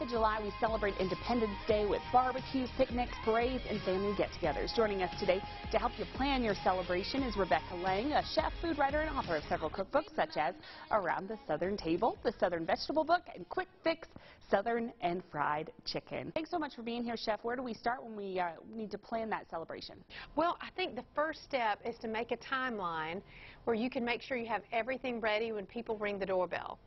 4th of July, we celebrate Independence Day with barbecues, picnics, parades, and family get-togethers. Joining us today to help you plan your celebration is Rebecca Lang, a chef, food writer, and author of several cookbooks such as Around the Southern Table, The Southern Vegetable Book, and Quick Fix, Southern and Fried Chicken. Thanks so much for being here, Chef. Where do we start when we uh, need to plan that celebration? Well, I think the first step is to make a timeline where you can make sure you have everything ready when people ring the doorbell.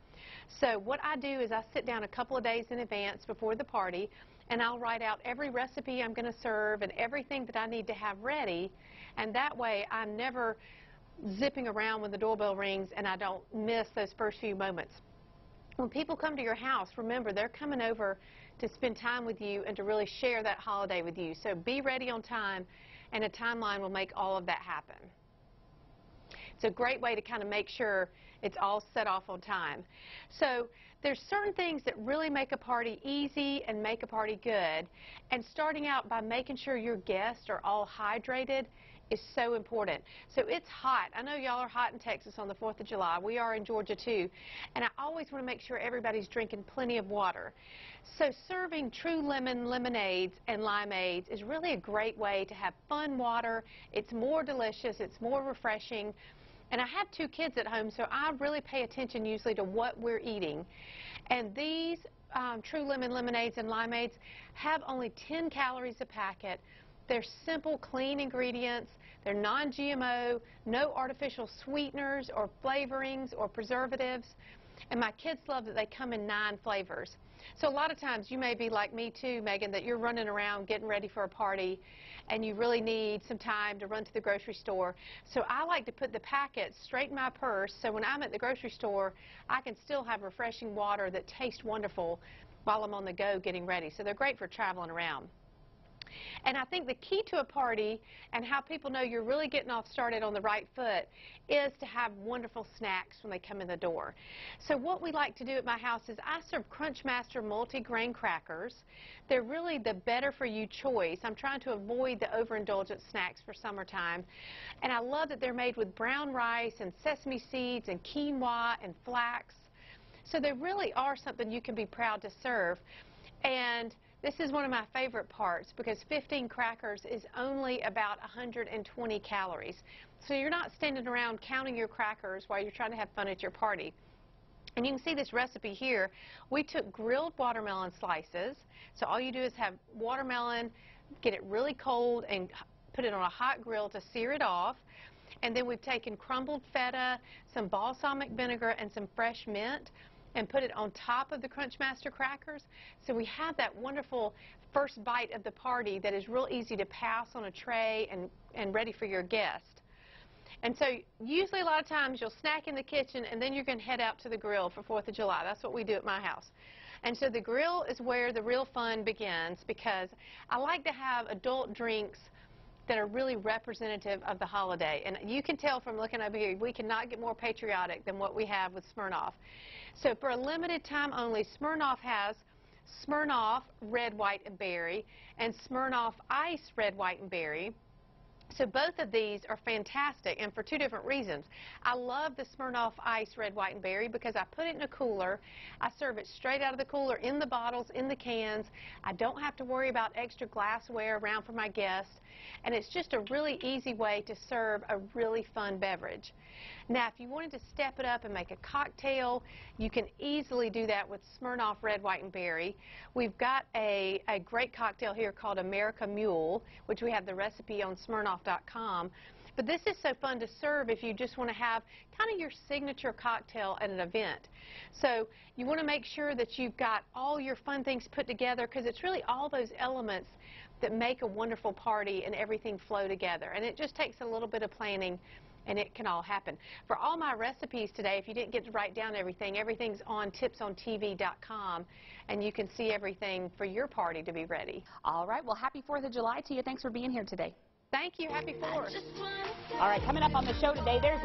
So what I do is I sit down a couple of days in advance before the party and I'll write out every recipe I'm going to serve and everything that I need to have ready and that way I'm never zipping around when the doorbell rings and I don't miss those first few moments. When people come to your house, remember they're coming over to spend time with you and to really share that holiday with you. So be ready on time and a timeline will make all of that happen. It's a great way to kind of make sure it's all set off on time. So there's certain things that really make a party easy and make a party good. And starting out by making sure your guests are all hydrated is so important. So it's hot. I know y'all are hot in Texas on the 4th of July. We are in Georgia too. And I always want to make sure everybody's drinking plenty of water. So serving true lemon lemonades and limeades is really a great way to have fun water. It's more delicious. It's more refreshing. And I have two kids at home, so I really pay attention usually to what we're eating. And these um, True Lemon lemonades and limeades have only 10 calories a packet. They're simple, clean ingredients. They're non-GMO, no artificial sweeteners or flavorings or preservatives. And my kids love that they come in nine flavors. So a lot of times you may be like me too, Megan, that you're running around getting ready for a party and you really need some time to run to the grocery store. So I like to put the packets straight in my purse so when I'm at the grocery store, I can still have refreshing water that tastes wonderful while I'm on the go getting ready. So they're great for traveling around. And I think the key to a party and how people know you're really getting off started on the right foot is to have wonderful snacks when they come in the door. So what we like to do at my house is I serve Crunchmaster multi-grain crackers. They're really the better for you choice. I'm trying to avoid the overindulgent snacks for summertime. And I love that they're made with brown rice and sesame seeds and quinoa and flax. So they really are something you can be proud to serve. And this is one of my favorite parts because 15 crackers is only about 120 calories. So you're not standing around counting your crackers while you're trying to have fun at your party. And you can see this recipe here. We took grilled watermelon slices. So all you do is have watermelon, get it really cold, and put it on a hot grill to sear it off. And then we've taken crumbled feta, some balsamic vinegar, and some fresh mint and put it on top of the Crunchmaster crackers. So we have that wonderful first bite of the party that is real easy to pass on a tray and, and ready for your guest. And so usually a lot of times you'll snack in the kitchen and then you're going to head out to the grill for 4th of July. That's what we do at my house. And so the grill is where the real fun begins because I like to have adult drinks that are really representative of the holiday. And you can tell from looking over here, we cannot get more patriotic than what we have with Smirnoff. So for a limited time only, Smirnoff has Smirnoff Red, White, and Berry and Smirnoff Ice Red, White, and Berry. So both of these are fantastic and for two different reasons. I love the Smirnoff Ice Red, White, and Berry because I put it in a cooler. I serve it straight out of the cooler in the bottles, in the cans. I don't have to worry about extra glassware around for my guests. And it's just a really easy way to serve a really fun beverage. Now, if you wanted to step it up and make a cocktail, you can easily do that with Smirnoff Red, White, and Berry. We've got a, a great cocktail here called America Mule, which we have the recipe on Smirnoff .Com but this is so fun to serve if you just want to have kind of your signature cocktail at an event. So you want to make sure that you've got all your fun things put together because it's really all those elements that make a wonderful party and everything flow together. And it just takes a little bit of planning and it can all happen. For all my recipes today, if you didn't get to write down everything, everything's on tipsontv.com, and you can see everything for your party to be ready. All right. Well, happy 4th of July to you. Thanks for being here today. Thank you. Happy 4th. All right. Coming up on the show today, there's a